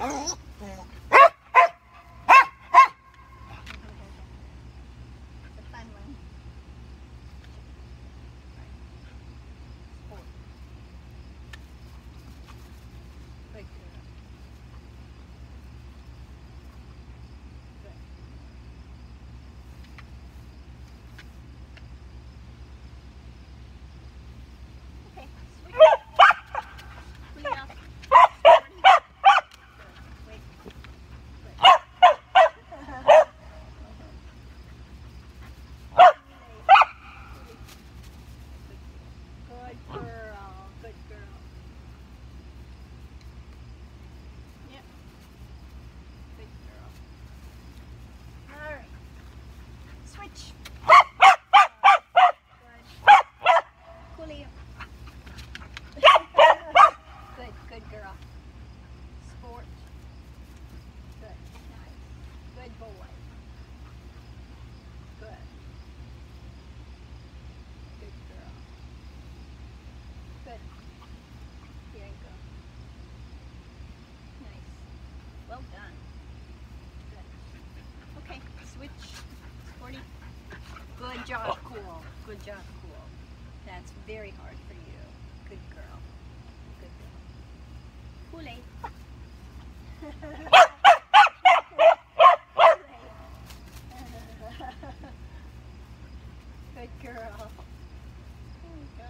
Oh, Switch. Good. Good, girl. Sport. Good, nice. Good boy. Good. Good girl. Good. Here. Nice. Well done. Cool. Good job, cool. That's very hard for you. Good girl. Good girl. Koolaid. Good girl. There you go.